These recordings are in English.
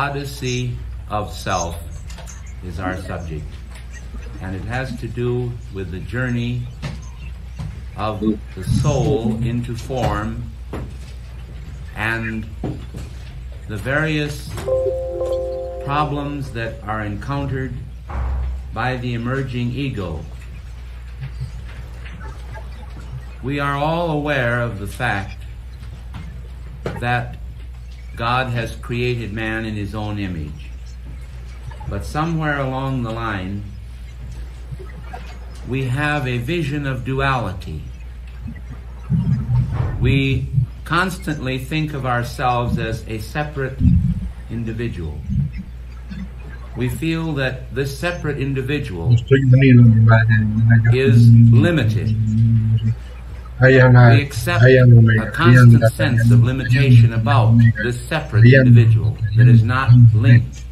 Odyssey of Self is our subject, and it has to do with the journey of the soul into form and the various problems that are encountered by the emerging ego. We are all aware of the fact that God has created man in his own image. But somewhere along the line, we have a vision of duality. We constantly think of ourselves as a separate individual. We feel that this separate individual Estoy unido, mi madre, en una yo- is limited. We accept hay un omega, a constant sense of limitation about this separate individual that is not linked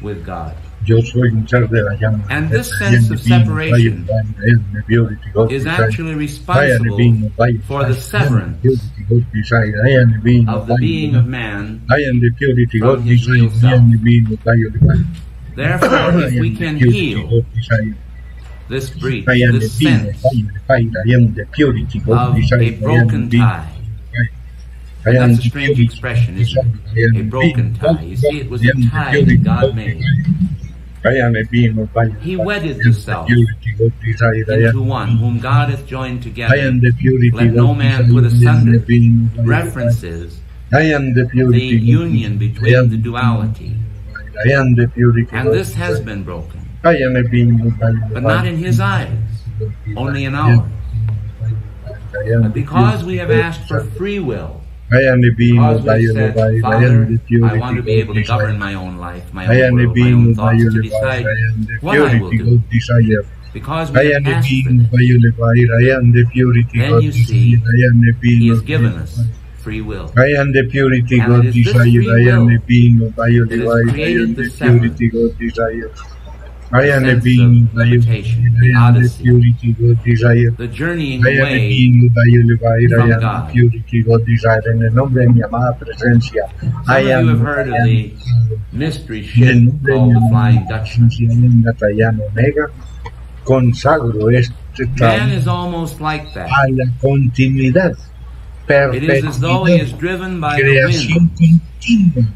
with God. Yo soy un ser de la llama. And this sense of separation I am the beauty, God Is actually I am the responsible being of life. for the severance beauty, God desire. I am the being of the being of man. I am the purity from his real self. Therefore, if we can heal. This breach, I am the this being sense. I am the purity of. I a broken tie, I am That's a strange expression, isn't it? A broken tie. You see, it was a tie that God made. I am a being of. He wedded I am the self purity God desire. I into one, whom God hath joined I together. am the purity Let no man put I asunder. the. References I am the the purity union between the duality, I am the purity and this has been broken, A but not in His eyes, only in ours. But because we have asked for free will, I am of said, Father, I want to be able to govern my own life, my own world, my own thoughts, to decide what I will do. Because we have asked for this. Then you see, He has given us free will. I am the purity And God desire. I am the purity. I am the sense being of of light. the am the odyssey. purity God desire. The journeying I am the away being of light. I am God. the purity God desire. En el nombre de mi amada presencia. Some I of you am. have heard I of am. the mystery ship called the Flying Dutchman. presencia. En la Omega. Consagro este Man is almost like that. a la continuidad. It is as though he is driven by the creación continua,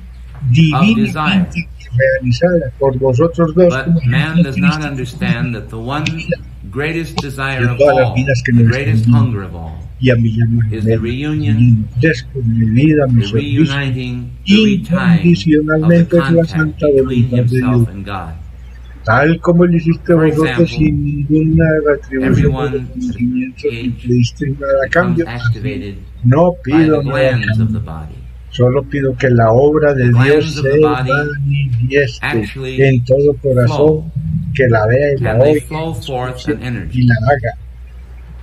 divinamente realizada por vosotros dos. But man does not understand that the one greatest desire De of all, the greatest hunger of all, Y a mi llama is the reunion, Ofrezco mi vida, mi the servicio, reuniting, the retying of the incondicionalmente la santa between voluntad de Dios. himself and God. Tal como lo hiciste vosotros sin ninguna retribución o everyone reconocimiento, sin pediste nada a cambio. activated No pido the nada a cambio. The body. Solo pido que la obra de The Dios glands of se the body manifieste actually en todo corazón, flow. que la vea y la And they oiga flow forth an y energy. la haga.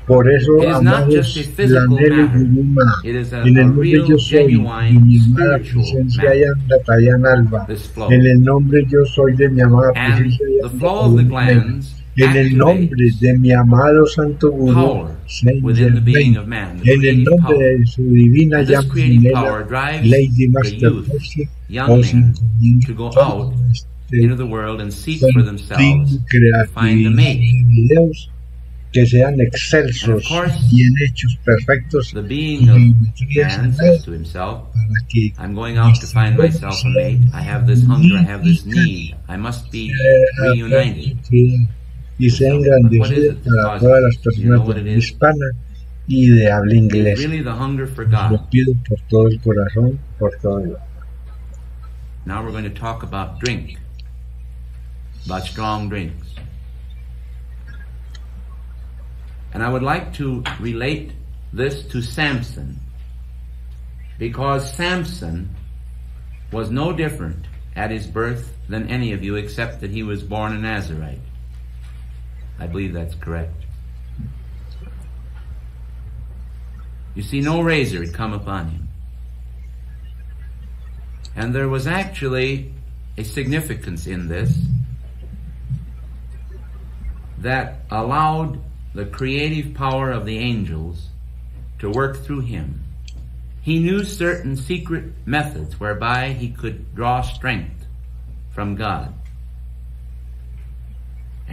Por eso, It is not amados, just a la physical Nele matter. Guruma, It is a, en a el nombre real, yo soy, y genuine, mi amada spiritual presencia matter. Yanda Tayan Alba, This flow. en el nombre yo soy de mi amada And presencia the Yanda flow of the Tayan glands en el nombre activates de mi amado Santo Gurú, power Saint within the being Germain, of man, the en el creative nombre power. de su divina And this llama creative gemela, power drives Lady the Master youth, Percy, young os men, encomiendo to go todo out este into the world and seek for continuo themselves to find creatividad a mate. de Dios que sean And of excelsos course, y en hechos perfectos The y being of geometría man sagrada says to himself, para que I'm going out to find myself a mate. I have this hunger, I have this need. I must be sea reunited. Y sea engrandecido para todas las personas de habla hispana y de habla inglesa. really the hunger for Lo God. pido por todo el corazón, por todo el alma. Now we're going to talk about drink, about strong drinks. And I would like to relate this to Samson, because Samson was no different at his birth than any of you except that he was born a Nazarite. I believe that's correct. You see, no razor had come upon him. And there was actually a significance in this that allowed the creative power of the angels to work through him. he knew certain secret methods whereby he could draw strength from God.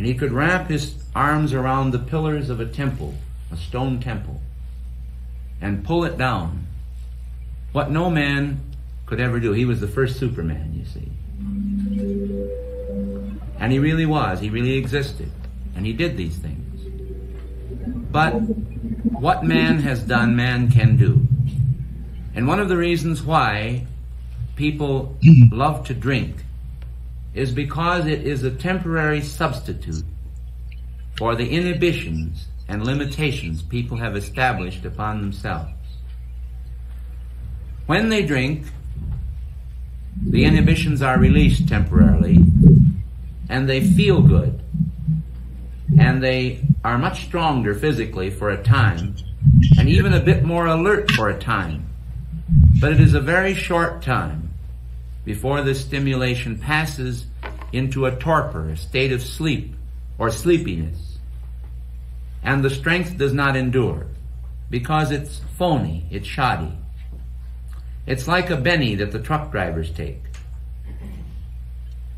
And he could wrap his arms around the pillars of a temple, a stone temple, and pull it down. What no man could ever do. He was the first Superman, you see. And he really was. He really existed. And he did these things. But what man has done, man can do. And one of the reasons why people love to drink is because it is a temporary substitute for the inhibitions and limitations people have established upon themselves. When they drink, the inhibitions are released temporarily and they feel good and they are much stronger physically for a time and even a bit more alert for a time. But it is a very short time before this stimulation passes into a torpor, a state of sleep or sleepiness. And the strength does not endure because it's phony, it's shoddy. It's like a Benny that the truck drivers take.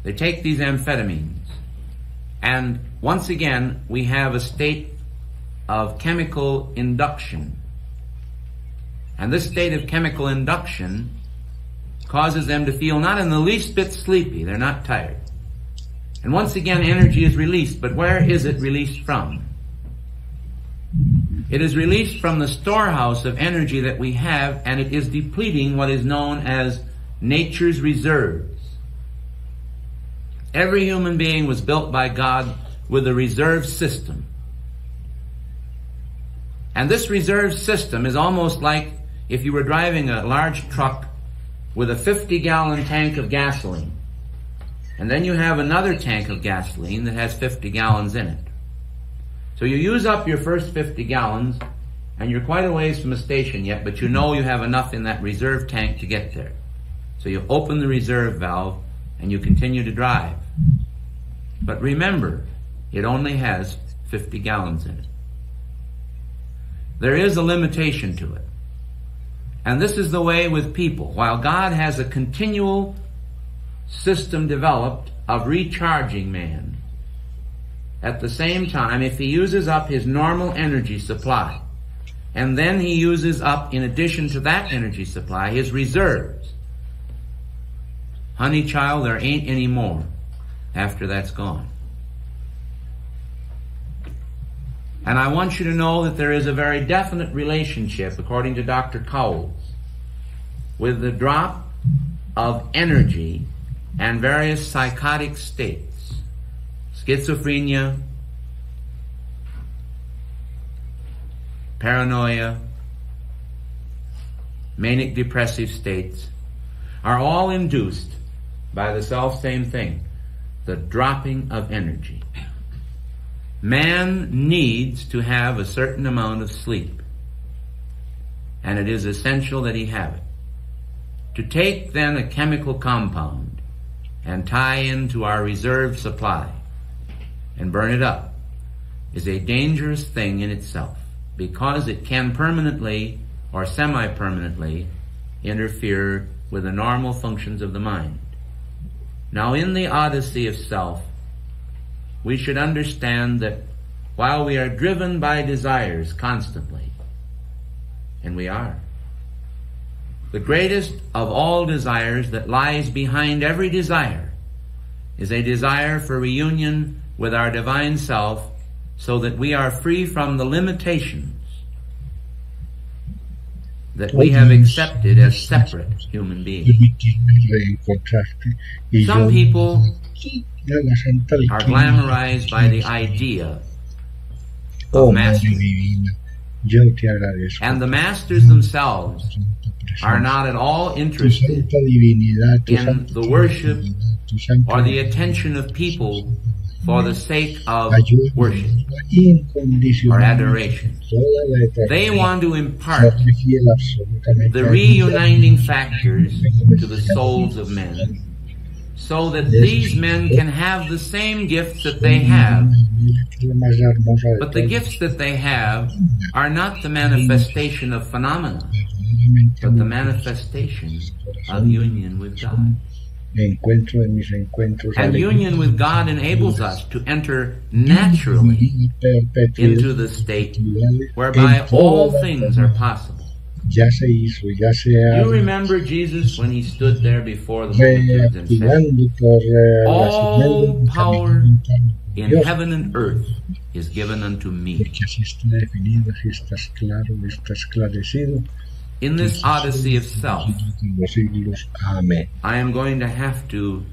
They take these amphetamines and once again we have a state of chemical induction. And this state of chemical induction causes them to feel not in the least bit sleepy. They're not tired. And once again, energy is released, but where is it released from? It is released from the storehouse of energy that we have, and it is depleting what is known as nature's reserves. Every human being was built by God with a reserve system. And this reserve system is almost like if you were driving a large truck with a 50 gallon tank of gasoline. And then you have another tank of gasoline that has 50 gallons in it. So you use up your first 50 gallons and you're quite a ways from a station yet, but you know you have enough in that reserve tank to get there. So you open the reserve valve and you continue to drive. But remember, it only has 50 gallons in it. There is a limitation to it. And this is the way with people. While God has a continual system developed of recharging man, at the same time, if he uses up his normal energy supply, and then he uses up, in addition to that energy supply, his reserves, honey child, there ain't any more after that's gone. And I want you to know that there is a very definite relationship, according to Dr. Cowles, with the drop of energy and various psychotic states. Schizophrenia, paranoia, manic depressive states are all induced by the self same thing, the dropping of energy. Man needs to have a certain amount of sleep. And it is essential that he have it. To take then a chemical compound and tie into our reserve supply and burn it up is a dangerous thing in itself because it can permanently or semi-permanently interfere with the normal functions of the mind. Now in the odyssey of self, we should understand that while we are driven by desires constantly, and we are, the greatest of all desires that lies behind every desire is a desire for reunion with our divine self so that we are free from the limitations that we have accepted as separate human beings. Some people are glamorized by the idea of oh, mastery. And the masters themselves are not at all interested in the worship or the attention of people for the sake of worship or adoration. They want to impart the reuniting factors to the souls of men so that these men can have the same gifts that they have. But the gifts that they have are not the manifestation of phenomena. but the manifestation of union with God. encuentro en mis encuentros. And union with God enables us to enter naturally into the state whereby all things are possible. Ya se hizo, ya se ha You remember Jesus when he stood there before the multitudes and said, reactivando por eh, la All señal power in Dios, heaven and earth is given unto me. porque así está definido, así estás claro, está esclarecido In this odyssey of self, en los siglos. Amén. I am going to have to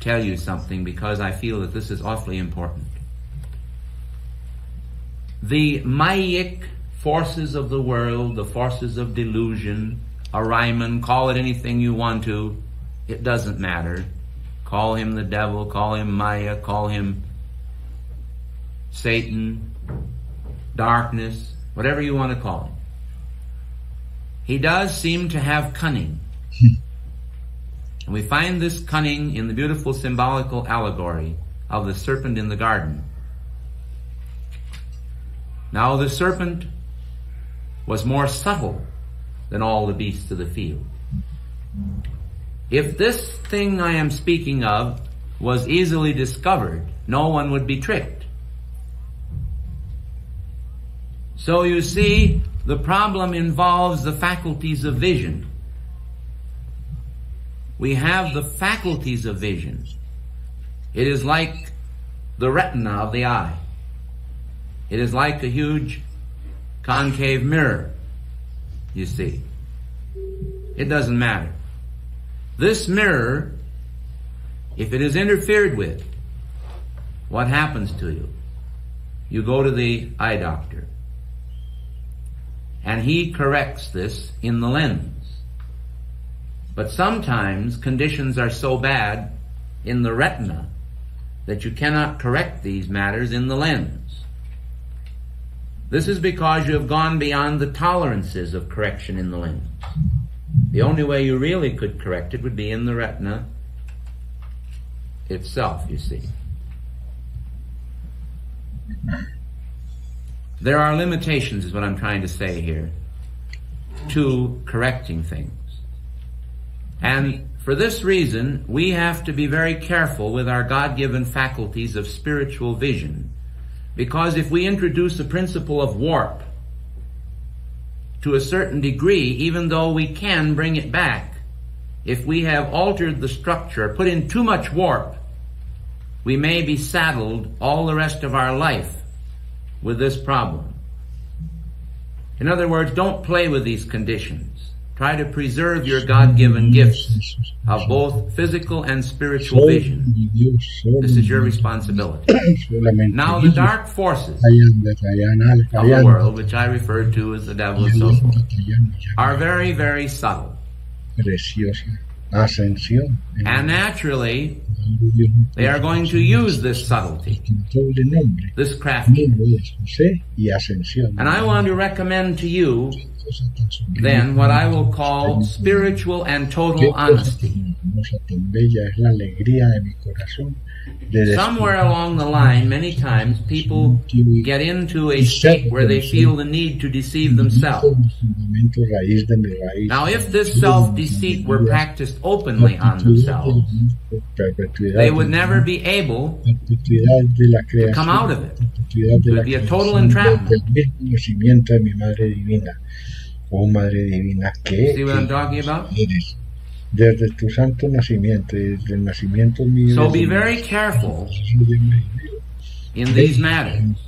tell you something because I feel that this is awfully important. The Mayic forces of the world, the forces of delusion, Ariman, call it anything you want to, it doesn't matter. Call him the devil, call him Maya, call him Satan, darkness, whatever you want to call him. He does seem to have cunning. And we find this cunning in the beautiful symbolical allegory of the serpent in the garden. Now the serpent was more subtle than all the beasts of the field. If this thing I am speaking of was easily discovered, no one would be tricked. So you see, the problem involves the faculties of vision. We have the faculties of vision. It is like the retina of the eye. It is like a huge concave mirror, you see. It doesn't matter. This mirror, if it is interfered with, what happens to you? You go to the eye doctor. And he corrects this in the lens. But sometimes conditions are so bad in the retina that you cannot correct these matters in the lens. This is because you have gone beyond the tolerances of correction in the lens. The only way you really could correct it would be in the retina itself, you see. There are limitations, is what I'm trying to say here, to correcting things. And for this reason, we have to be very careful with our God-given faculties of spiritual vision. Because if we introduce the principle of warp to a certain degree, even though we can bring it back, if we have altered the structure, put in too much warp, we may be saddled all the rest of our life with this problem. In other words, don't play with these conditions. Try to preserve your God-given gifts of both physical and spiritual vision. This is your responsibility. Now the dark forces of the world, which I refer to as the devil and so forth, are very, very subtle. And naturally, they are going to use this subtlety, this craftiness. And I want to recommend to you then what I will call spiritual and total honesty. Somewhere along the line, many times people get into a state where they feel the need to deceive themselves. Now, if this self-deceit were practiced openly on themselves, they would never be able to come out of it. It would be a total entrapment. Oh Madre Divina, ¿qué, See what I'm talking about? eres? Desde tu santo nacimiento, desde el nacimiento mío. So be very careful in these matters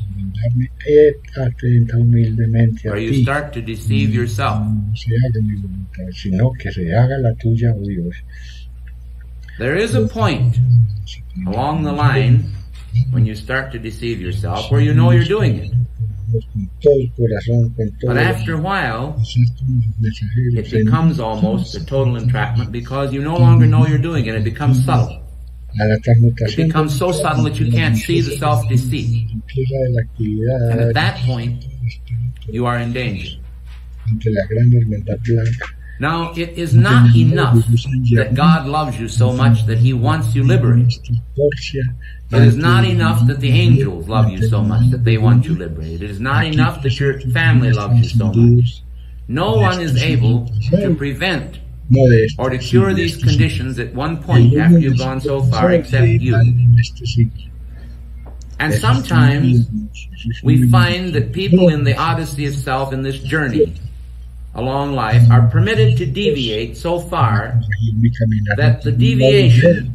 atenta humildemente a you start to deceive yourself. No se haga mi voluntad, sino que se haga la tuya, oh Dios. There is a point along the line when you start to deceive yourself where you know you're doing it. But after a while, it becomes almost a total entrapment because you no longer know you're doing it. It becomes subtle. It becomes so subtle that you can't see the self-deceit. And at that point, you are in danger. Now, it is not enough that God loves you so much that He wants you liberated. It is not enough that the angels love you so much that they want you liberated. It is not enough that your family loves you so much. No one is able to prevent or to cure these conditions at one point after you've gone so far except you. And sometimes we find that people in the Odyssey of Self in this journey along life are permitted to deviate so far that the deviation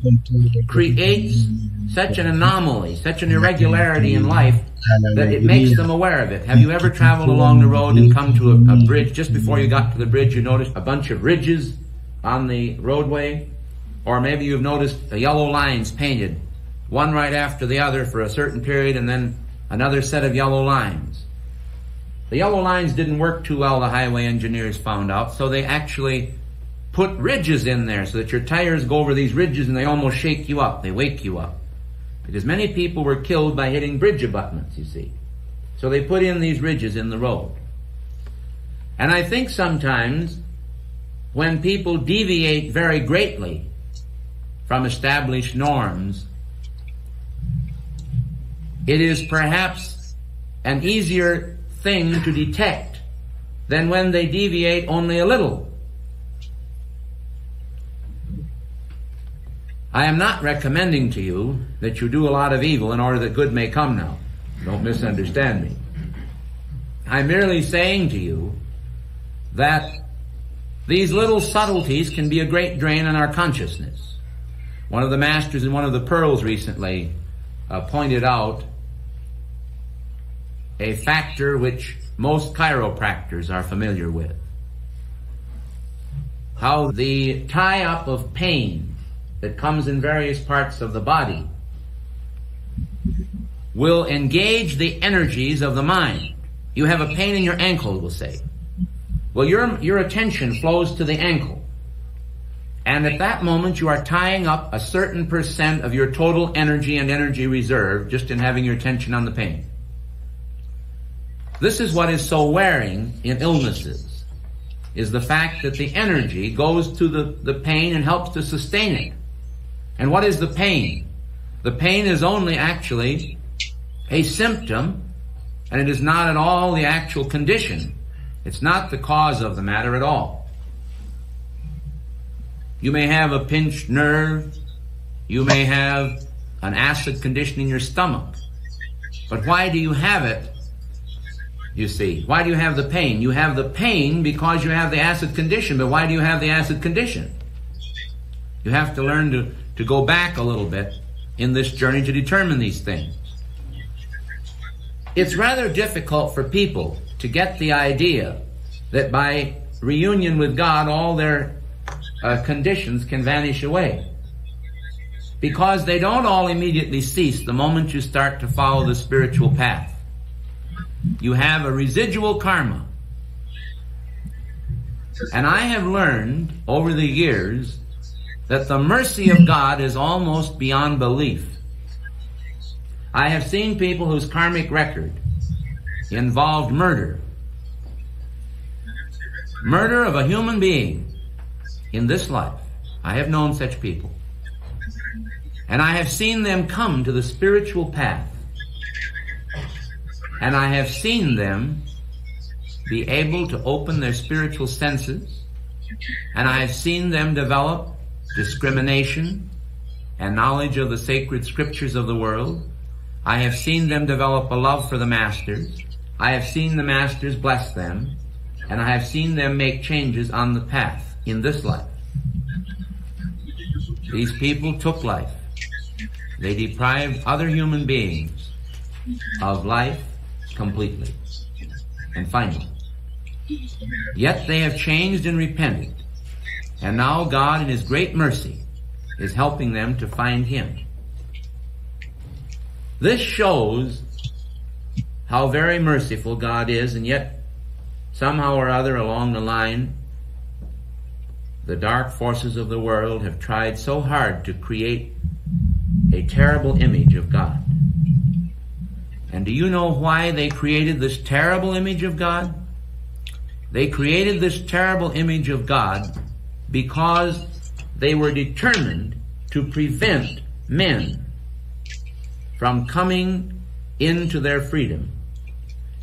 creates such an anomaly, such an irregularity in life that it makes them aware of it. Have you ever traveled along the road and come to a, a bridge? Just before you got to the bridge, you noticed a bunch of ridges on the roadway? Or maybe you've noticed the yellow lines painted, one right after the other for a certain period and then another set of yellow lines. The yellow lines didn't work too well, the highway engineers found out, so they actually put ridges in there so that your tires go over these ridges and they almost shake you up. They wake you up. Because many people were killed by hitting bridge abutments, you see. So they put in these ridges in the road. And I think sometimes when people deviate very greatly from established norms, it is perhaps an easier thing to detect than when they deviate only a little. I am not recommending to you that you do a lot of evil in order that good may come now. Don't misunderstand me. I'm merely saying to you that these little subtleties can be a great drain on our consciousness. One of the masters in one of the pearls recently uh, pointed out a factor which most chiropractors are familiar with. How the tie up of pain that comes in various parts of the body will engage the energies of the mind. You have a pain in your ankle, we'll say. Well, your, your attention flows to the ankle. And at that moment, you are tying up a certain percent of your total energy and energy reserve just in having your attention on the pain. This is what is so wearing in illnesses, is the fact that the energy goes to the, the pain and helps to sustain it. And what is the pain? The pain is only actually a symptom, and it is not at all the actual condition. It's not the cause of the matter at all. You may have a pinched nerve. You may have an acid condition in your stomach. But why do you have it? You see, why do you have the pain? You have the pain because you have the acid condition, but why do you have the acid condition? You have to learn to, to go back a little bit in this journey to determine these things. It's rather difficult for people to get the idea that by reunion with God, all their uh, conditions can vanish away. Because they don't all immediately cease the moment you start to follow the spiritual path. You have a residual karma. And I have learned over the years that the mercy of God is almost beyond belief. I have seen people whose karmic record involved murder. Murder of a human being in this life. I have known such people. And I have seen them come to the spiritual path. And I have seen them be able to open their spiritual senses. And I have seen them develop discrimination and knowledge of the sacred scriptures of the world. I have seen them develop a love for the masters. I have seen the masters bless them, and I have seen them make changes on the path in this life. These people took life. They deprived other human beings of life completely and finally. Yet they have changed and repented. And now God in His great mercy is helping them to find Him. This shows how very merciful God is, and yet somehow or other along the line, the dark forces of the world have tried so hard to create a terrible image of God. And do you know why they created this terrible image of God? They created this terrible image of God because they were determined to prevent men from coming into their freedom.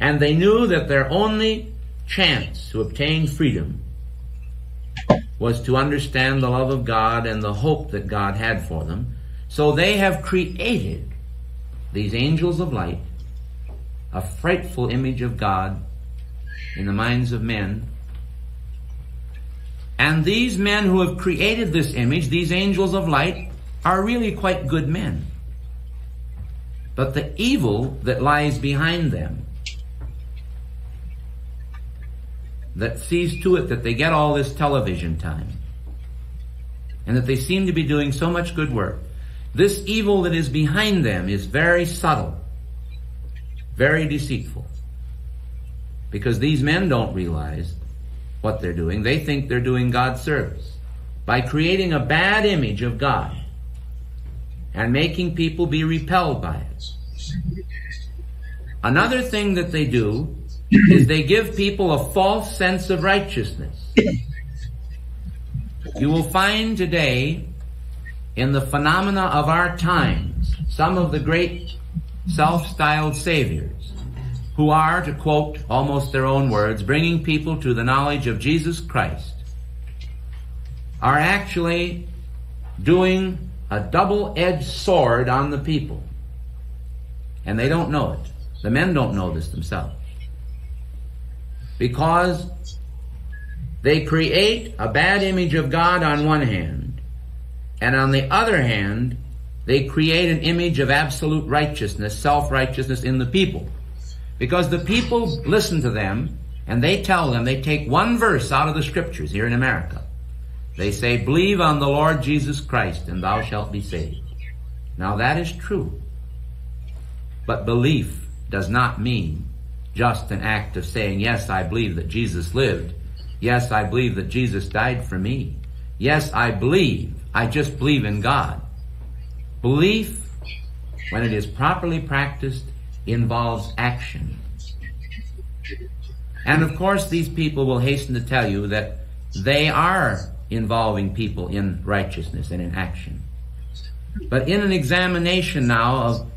And they knew that their only chance to obtain freedom was to understand the love of God and the hope that God had for them. So they have created these angels of light, a frightful image of God in the minds of men. And these men who have created this image, these angels of light, are really quite good men. But the evil that lies behind them, that sees to it that they get all this television time, and that they seem to be doing so much good work, this evil that is behind them is very subtle, very deceitful. Because these men don't realize what they're doing. They think they're doing God's service by creating a bad image of God and making people be repelled by it. Another thing that they do is they give people a false sense of righteousness. You will find today in the phenomena of our times some of the great self-styled saviors who are, to quote almost their own words, bringing people to the knowledge of Jesus Christ, are actually doing a double-edged sword on the people. And they don't know it. The men don't know this themselves. Because they create a bad image of God on one hand, and on the other hand, they create an image of absolute righteousness, self-righteousness in the people. Because the people listen to them, and they tell them, they take one verse out of the scriptures here in America, they say, believe on the Lord Jesus Christ and thou shalt be saved. Now that is true. But belief does not mean just an act of saying, yes, I believe that Jesus lived. Yes, I believe that Jesus died for me. Yes, I believe. I just believe in God. Belief, when it is properly practiced, involves action. And of course, these people will hasten to tell you that they are involving people in righteousness and in action. But in an examination now of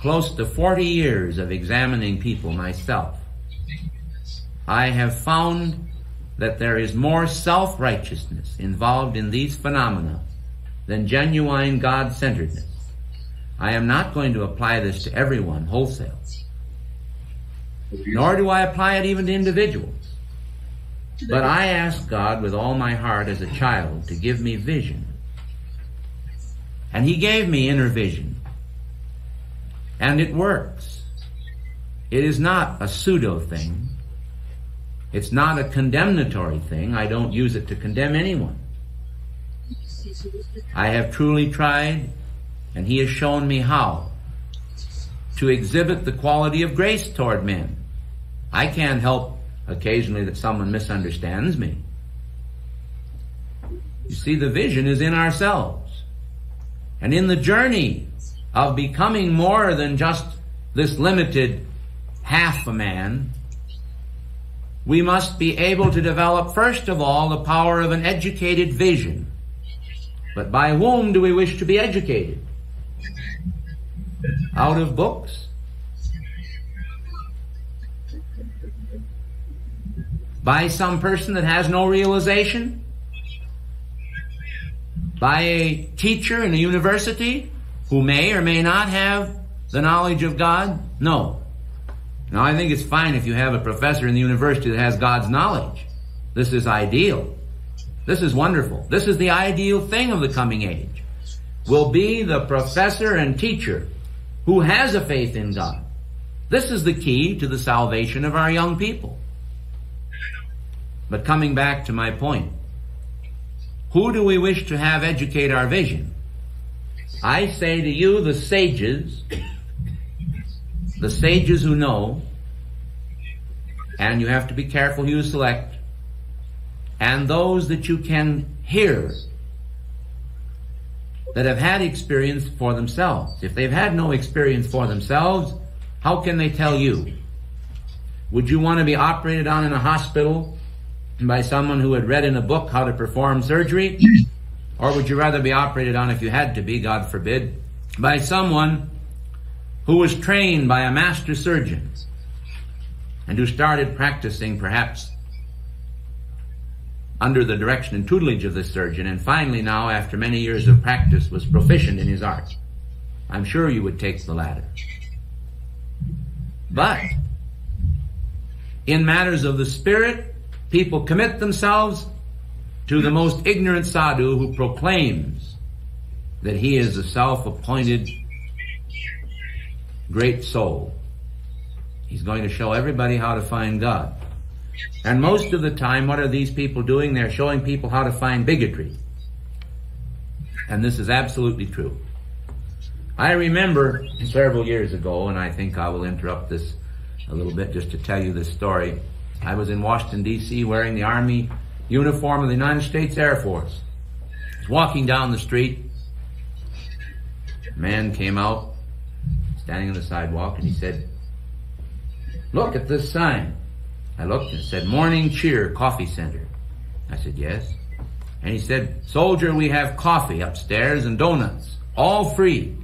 close to 40 years of examining people myself, I have found that there is more self-righteousness involved in these phenomena than genuine God-centeredness. I am not going to apply this to everyone wholesale. Nor do I apply it even to individuals. But I asked God with all my heart as a child to give me vision. And He gave me inner vision. And it works. It is not a pseudo thing. It's not a condemnatory thing. I don't use it to condemn anyone. I have truly tried, and He has shown me how to exhibit the quality of grace toward men. I can't help occasionally that someone misunderstands me. You see, the vision is in ourselves. And in the journey of becoming more than just this limited half a man, we must be able to develop, first of all, the power of an educated vision. But by whom do we wish to be educated? Out of books? By some person that has no realization? By a teacher in a university who may or may not have the knowledge of God? No. Now I think it's fine if you have a professor in the university that has God's knowledge. This is ideal. This is wonderful. This is the ideal thing of the coming age. Will be the professor and teacher who has a faith in God. This is the key to the salvation of our young people. But coming back to my point, who do we wish to have educate our vision? I say to you, the sages, the sages who know, and you have to be careful who you select, and those that you can hear that have had experience for themselves. If they've had no experience for themselves, how can they tell you? Would you want to be operated on in a hospital by someone who had read in a book how to perform surgery? Or would you rather be operated on if you had to be, God forbid, by someone who was trained by a master surgeon and who started practicing perhaps under the direction and tutelage of the surgeon, and finally now, after many years of practice, was proficient in his art. I'm sure you would take the latter. But, in matters of the spirit, people commit themselves to the most ignorant sadhu who proclaims that he is a self-appointed great soul. He's going to show everybody how to find God. And most of the time, what are these people doing? They're showing people how to find bigotry. And this is absolutely true. I remember several years ago, and I think I will interrupt this a little bit just to tell you this story. I was in Washington, D.C., wearing the Army uniform of the United States Air Force. I was walking down the street. A man came out, standing on the sidewalk, and he said, Look at this sign. I looked and said, Morning Cheer Coffee Center. I said, yes. And he said, Soldier, we have coffee upstairs and donuts, all free.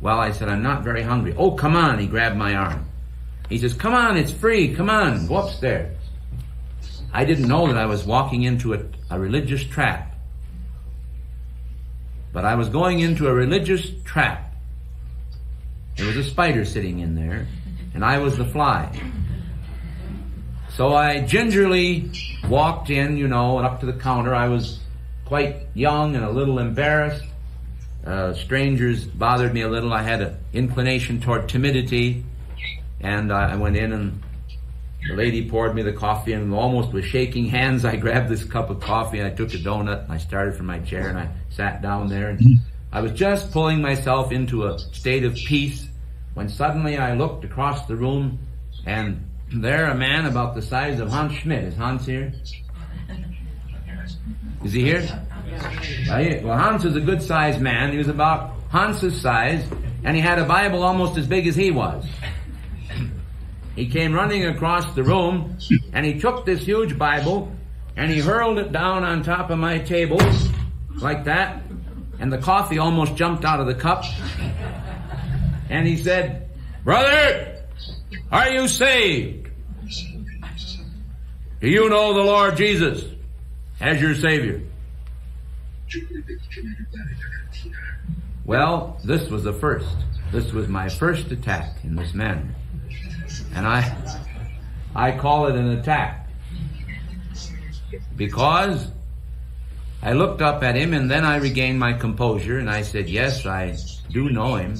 Well, I said, I'm not very hungry. Oh, come on. He grabbed my arm. He says, come on, it's free. Come on, go upstairs. I didn't know that I was walking into a, a religious trap. But I was going into a religious trap. There was a spider sitting in there, and I was the fly. So I gingerly walked in, you know, and up to the counter. I was quite young and a little embarrassed. Uh, strangers bothered me a little. I had an inclination toward timidity. And I went in and the lady poured me the coffee and almost with shaking hands I grabbed this cup of coffee and I took a donut and I started from my chair and I sat down there and I was just pulling myself into a state of peace when suddenly I looked across the room and there a man about the size of Hans Schmidt. Is Hans here? Is he here? Well, Hans is a good sized man. He was about Hans's size, and he had a Bible almost as big as he was. He came running across the room, and he took this huge Bible, and he hurled it down on top of my table, like that, and the coffee almost jumped out of the cup. And he said, Brother, are you saved? Do you know the Lord Jesus as your Savior? Well, this was the first. This was my first attack in this manner. And I, I call it an attack. Because I looked up at him and then I regained my composure and I said, yes, I do know him.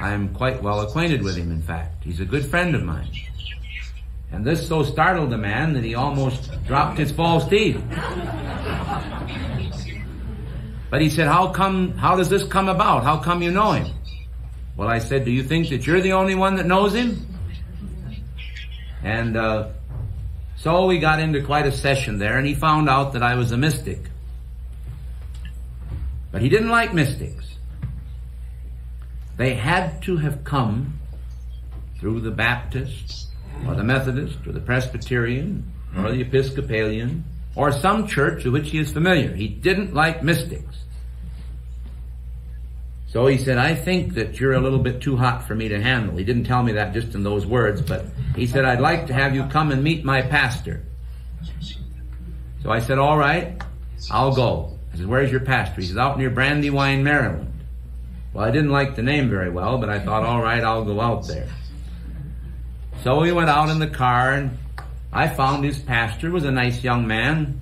I'm quite well acquainted with him, in fact. He's a good friend of mine. And this so startled the man that he almost dropped his false teeth. But he said, how come, how does this come about? How come you know him? Well, I said, do you think that you're the only one that knows him? And, uh, so we got into quite a session there and he found out that I was a mystic. But he didn't like mystics. They had to have come through the Baptist or the Methodist or the Presbyterian or the Episcopalian or some church with which he is familiar. He didn't like mystics. So he said, I think that you're a little bit too hot for me to handle. He didn't tell me that just in those words, but he said, I'd like to have you come and meet my pastor. So I said, all right, I'll go. I said, where's your pastor? He says, out near Brandywine, Maryland. Well, I didn't like the name very well, but I thought, all right, I'll go out there. So we went out in the car and I found his pastor was a nice young man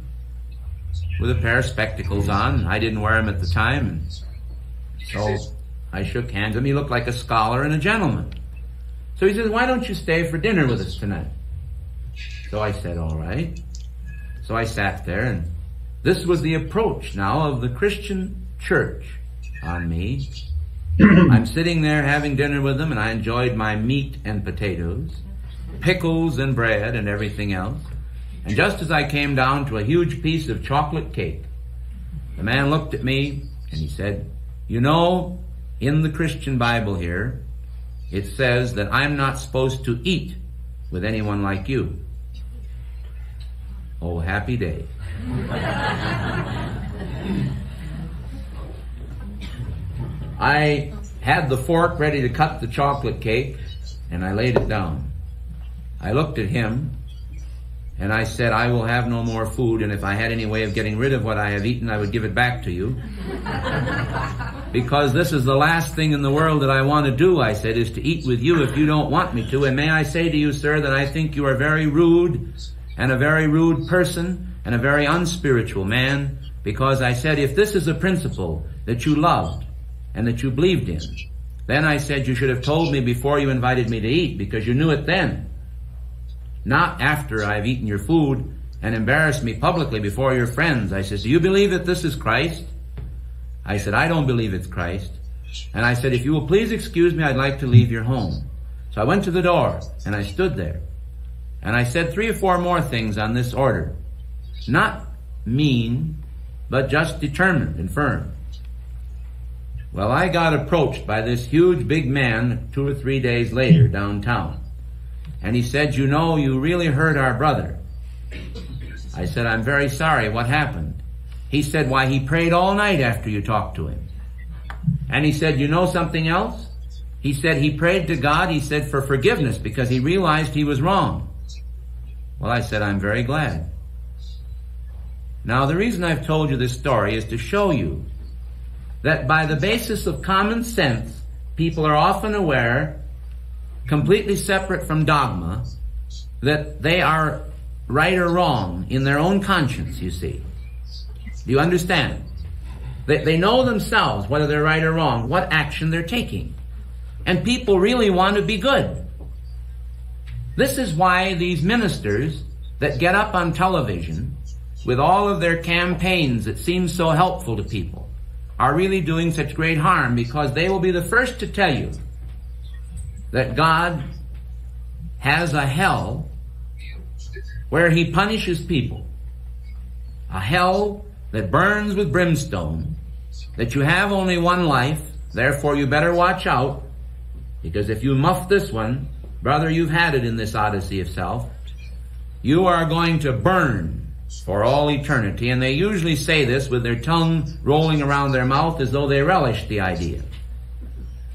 with a pair of spectacles on. I didn't wear them at the time. And so I shook hands with him. He looked like a scholar and a gentleman. So he says, why don't you stay for dinner with us tonight? So I said, all right. So I sat there and this was the approach now of the Christian church on me. I'm sitting there having dinner with them and I enjoyed my meat and potatoes pickles and bread and everything else. And just as I came down to a huge piece of chocolate cake, the man looked at me and he said, you know, in the Christian Bible here, it says that I'm not supposed to eat with anyone like you. Oh, happy day. I had the fork ready to cut the chocolate cake and I laid it down. I looked at him and I said, I will have no more food, and if I had any way of getting rid of what I have eaten, I would give it back to you. because this is the last thing in the world that I want to do, I said, is to eat with you if you don't want me to. And may I say to you, sir, that I think you are very rude, and a very rude person, and a very unspiritual man, because I said, if this is a principle that you loved, and that you believed in, then I said you should have told me before you invited me to eat, because you knew it then. Not after I've eaten your food and embarrassed me publicly before your friends. I said, do you believe that this is Christ? I said, I don't believe it's Christ. And I said, if you will please excuse me, I'd like to leave your home. So I went to the door and I stood there. And I said three or four more things on this order. Not mean, but just determined and firm. Well, I got approached by this huge big man two or three days later downtown. And he said, you know, you really hurt our brother. I said, I'm very sorry. What happened? He said, why, he prayed all night after you talked to him. And he said, you know something else? He said he prayed to God, he said, for forgiveness because he realized he was wrong. Well, I said, I'm very glad. Now, the reason I've told you this story is to show you that by the basis of common sense, people are often aware completely separate from dogma, that they are right or wrong in their own conscience, you see. Do you understand? They, they know themselves whether they're right or wrong, what action they're taking. And people really want to be good. This is why these ministers that get up on television with all of their campaigns that seem so helpful to people are really doing such great harm because they will be the first to tell you that God has a hell where he punishes people. A hell that burns with brimstone, that you have only one life, therefore you better watch out, because if you muff this one, brother, you've had it in this odyssey of self. You are going to burn for all eternity, and they usually say this with their tongue rolling around their mouth as though they relish the idea.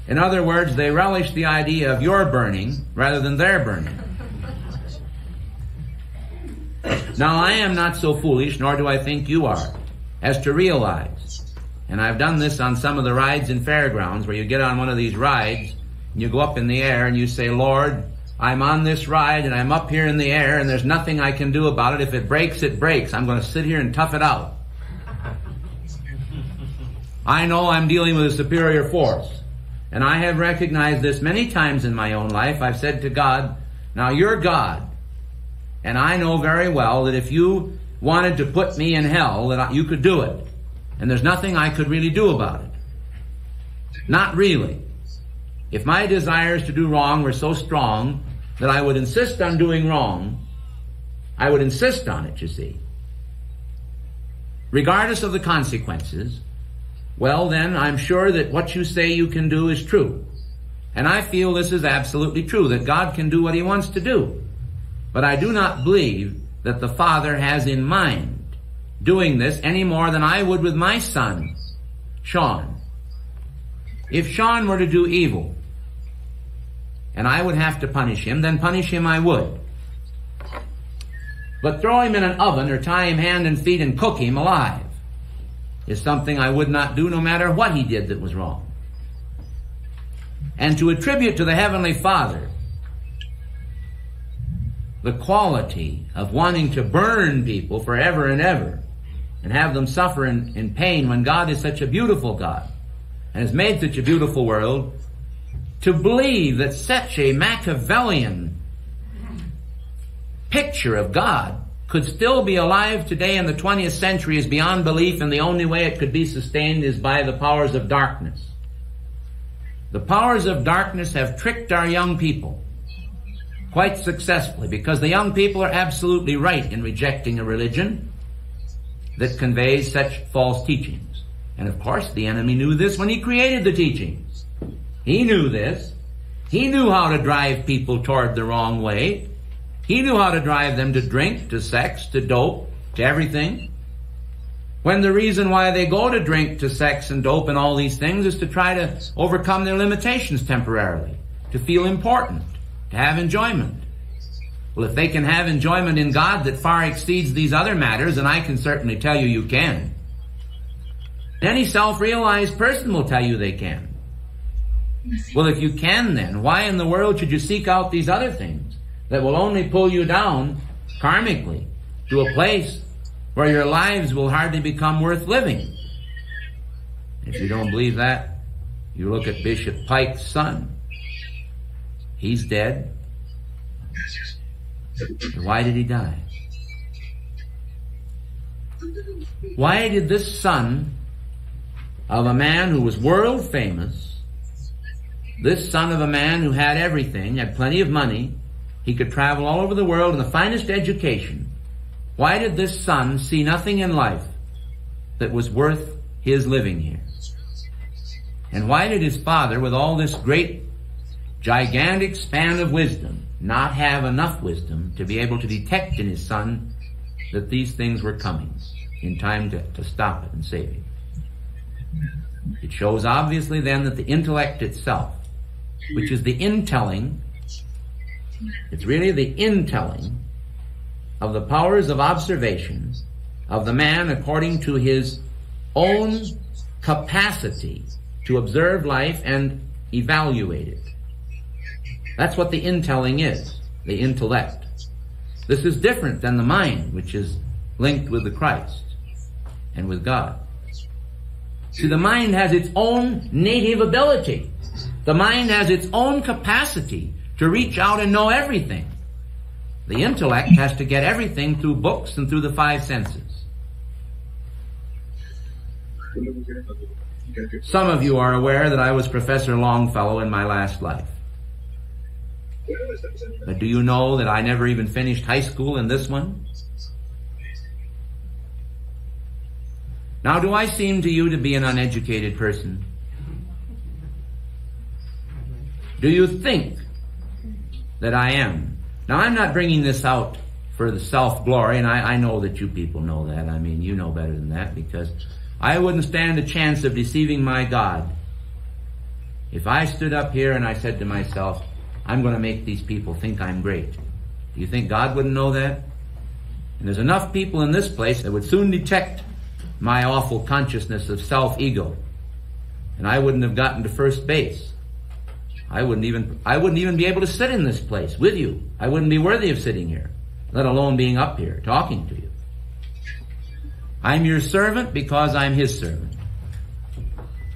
In other words, they relish the idea of your burning rather than their burning. Now, I am not so foolish, nor do I think you are, as to realize, and I've done this on some of the rides in fairgrounds where you get on one of these rides and you go up in the air and you say, Lord, I'm on this ride and I'm up here in the air and there's nothing I can do about it. If it breaks, it breaks. I'm going to sit here and tough it out. I know I'm dealing with a superior force. And I have recognized this many times in my own life. I've said to God, now you're God. And I know very well that if you wanted to put me in hell, that you could do it. And there's nothing I could really do about it. Not really. If my desires to do wrong were so strong that I would insist on doing wrong, I would insist on it, you see. Regardless of the consequences, well, then, I'm sure that what you say you can do is true. And I feel this is absolutely true, that God can do what He wants to do. But I do not believe that the Father has in mind doing this any more than I would with my son, Sean. If Sean were to do evil, and I would have to punish him, then punish him I would. But throw him in an oven or tie him hand and feet and cook him alive is something I would not do no matter what he did that was wrong. And to attribute to the Heavenly Father the quality of wanting to burn people forever and ever and have them suffer in, in pain when God is such a beautiful God and has made such a beautiful world, to believe that such a Machiavellian picture of God could still be alive today in the 20th century is beyond belief and the only way it could be sustained is by the powers of darkness. The powers of darkness have tricked our young people quite successfully because the young people are absolutely right in rejecting a religion that conveys such false teachings. And of course the enemy knew this when he created the teachings. He knew this. He knew how to drive people toward the wrong way. He knew how to drive them to drink, to sex, to dope, to everything. When the reason why they go to drink, to sex, and dope, and all these things is to try to overcome their limitations temporarily, to feel important, to have enjoyment. Well, if they can have enjoyment in God that far exceeds these other matters, and I can certainly tell you you can. Any self-realized person will tell you they can. Well, if you can then, why in the world should you seek out these other things that will only pull you down karmically to a place where your lives will hardly become worth living? If you don't believe that, you look at Bishop Pike's son. He's dead. Why did he die? Why did this son of a man who was world famous, this son of a man who had everything, had plenty of money, he could travel all over the world in the finest education, why did this son see nothing in life that was worth his living here? And why did his father, with all this great, gigantic span of wisdom, not have enough wisdom to be able to detect in his son that these things were coming in time to, to stop it and save him? It shows obviously then that the intellect itself, which is the intelling, it's really the intelling of the powers of observation of the man according to his own capacity to observe life and evaluate it. That's what the intelling is, the intellect. This is different than the mind, which is linked with the Christ and with God. See, the mind has its own native ability. The mind has its own capacity to reach out and know everything. The intellect has to get everything through books and through the five senses. Some of you are aware that I was Professor Longfellow in my last life. But do you know that I never even finished high school in this one? Now, do I seem to you to be an uneducated person? Do you think that I am? Now, I'm not bringing this out for the self-glory, and I, I know that you people know that. I mean, you know better than that because I wouldn't stand a chance of deceiving my God if I stood up here and I said to myself, I'm going to make these people think I'm great. Do you think God wouldn't know that? And there's enough people in this place that would soon detect my awful consciousness of self-ego. And I wouldn't have gotten to first base. I wouldn't even, I wouldn't even be able to sit in this place with you. I wouldn't be worthy of sitting here, let alone being up here talking to you. I'm your servant because I'm his servant.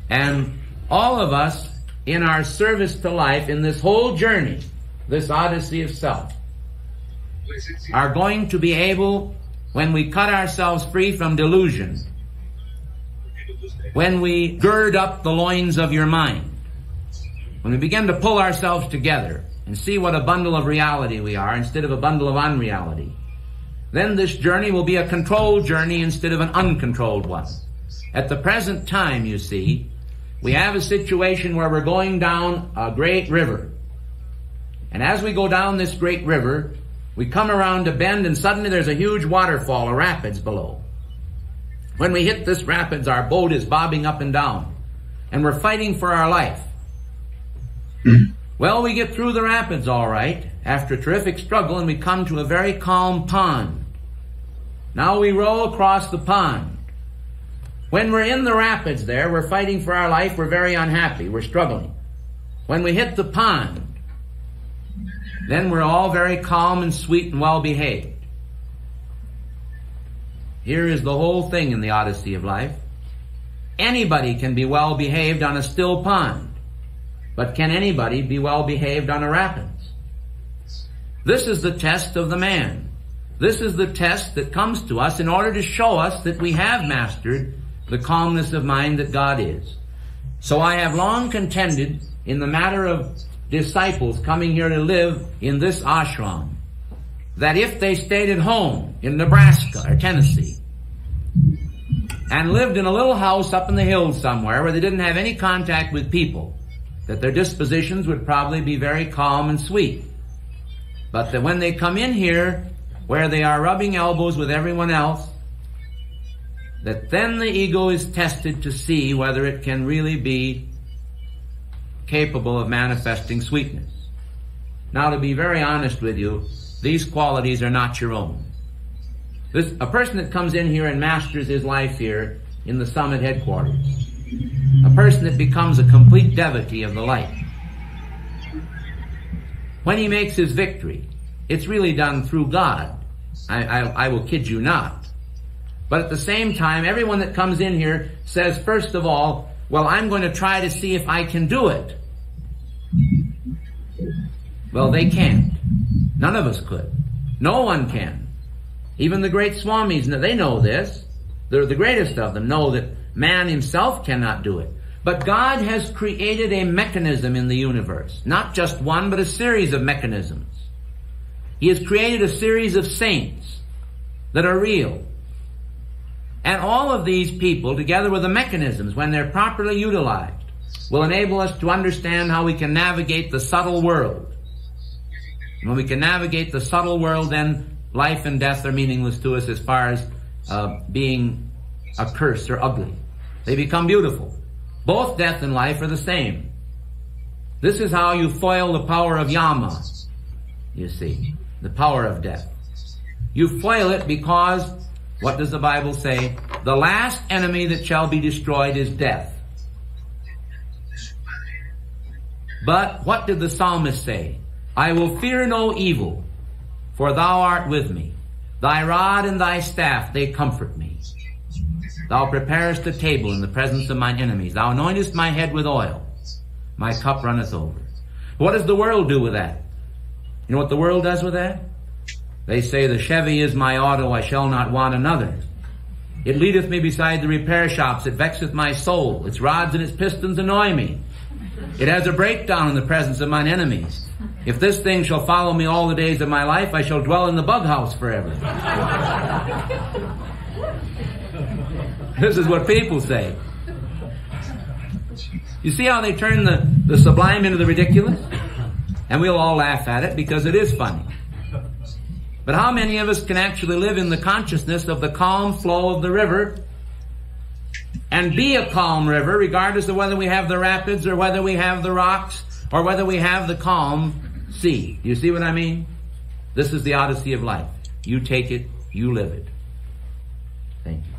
And all of us in our service to life in this whole journey, this odyssey of self, are going to be able, when we cut ourselves free from delusion, when we gird up the loins of your mind, when we begin to pull ourselves together and see what a bundle of reality we are instead of a bundle of unreality, then this journey will be a controlled journey instead of an uncontrolled one. At the present time, you see, we have a situation where we're going down a great river. And as we go down this great river, we come around a bend and suddenly there's a huge waterfall, a rapids below. When we hit this rapids, our boat is bobbing up and down. And we're fighting for our life. Hmm. well, we get through the rapids all right, after a terrific struggle, and we come to a very calm pond. Now we row across the pond. When we're in the rapids there, we're fighting for our life, we're very unhappy, we're struggling. When we hit the pond, then we're all very calm and sweet and well behaved. Here is the whole thing in the Odyssey of life. Anybody can be well behaved on a still pond, but can anybody be well behaved on a rapids? This is the test of the man. This is the test that comes to us in order to show us that we have mastered the calmness of mind that God is. So I have long contended in the matter of disciples coming here to live in this ashram that if they stayed at home in Nebraska or Tennessee and lived in a little house up in the hills somewhere where they didn't have any contact with people, that their dispositions would probably be very calm and sweet. But that when they come in here where they are rubbing elbows with everyone else, that then the ego is tested to see whether it can really be capable of manifesting sweetness. Now, to be very honest with you, these qualities are not your own. This, a person that comes in here and masters his life here in the summit headquarters, a person that becomes a complete devotee of the light, when he makes his victory, it's really done through God. I, I, I will kid you not. But at the same time, everyone that comes in here says, first of all, well, I'm going to try to see if I can do it. Well, they can't. None of us could. No one can. Even the great swamis, they know this. They're the greatest of them, know that man himself cannot do it. But God has created a mechanism in the universe. Not just one, but a series of mechanisms. He has created a series of saints that are real. And all of these people, together with the mechanisms, when they're properly utilized, will enable us to understand how we can navigate the subtle world. when we can navigate the subtle world, then life and death are meaningless to us as far as uh, being a curse or ugly. They become beautiful. Both death and life are the same. This is how you foil the power of Yama, you see, the power of death. You foil it because, what does the Bible say? The last enemy that shall be destroyed is death. But what did the psalmist say? I will fear no evil, for thou art with me. Thy rod and thy staff, they comfort me. Thou preparest a table in the presence of mine enemies. Thou anointest my head with oil. My cup runneth over. What does the world do with that? You know what the world does with that? They say, the Chevy is my auto, I shall not want another. It leadeth me beside the repair shops, it vexeth my soul. Its rods and its pistons annoy me. It has a breakdown in the presence of mine enemies. If this thing shall follow me all the days of my life, I shall dwell in the bug house forever. This is what people say. You see how they turn the, the sublime into the ridiculous? And we'll all laugh at it because it is funny. But how many of us can actually live in the consciousness of the calm flow of the river and be a calm river regardless of whether we have the rapids or whether we have the rocks or whether we have the calm sea? You see what I mean? This is the odyssey of life. You take it, you live it. Thank you.